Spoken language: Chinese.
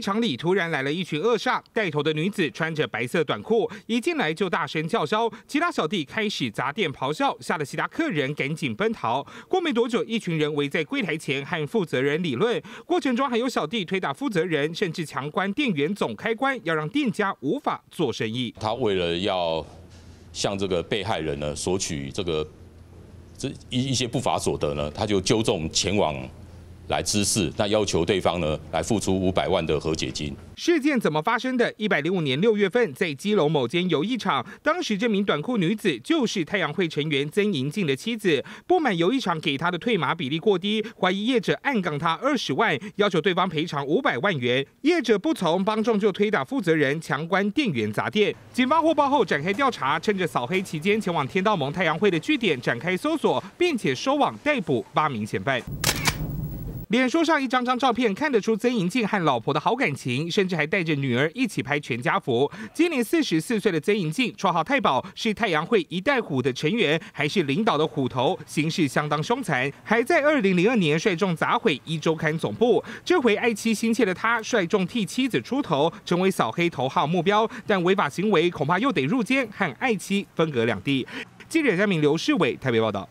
场里突然来了一群恶煞，带头的女子穿着白色短裤，一进来就大声叫嚣，其他小弟开始砸店咆哮，吓得其他客人赶紧奔逃。过没多久，一群人围在柜台前和负责人理论，过程中还有小弟推打负责人，甚至强关店员总开关，要让店家无法做生意。他为了要向这个被害人呢索取这个这一一些不法所得呢，他就纠众前往。来滋事，那要求对方呢来付出五百万的和解金。事件怎么发生的？一百零五年六月份，在基隆某间游艺场，当时这名短裤女子就是太阳会成员曾银静的妻子，不满游艺场给她的退马比例过低，怀疑业者暗杠她二十万，要求对方赔偿五百万元。业者不从，帮众就推打负责人，强关店员砸店。警方获报后展开调查，趁着扫黑期间前往天道盟太阳会的据点展开搜索，并且收网逮捕八名嫌犯。脸书上一张张照片看得出曾银静和老婆的好感情，甚至还带着女儿一起拍全家福。今年四十四岁的曾银静，绰号太保，是太阳会一代虎的成员，还是领导的虎头，行事相当凶残，还在二零零二年率众砸毁一周刊总部。这回爱妻心切的他，率众替妻子出头，成为扫黑头号目标，但违法行为恐怕又得入监，和爱妻分隔两地。记者江明刘世伟台北报道。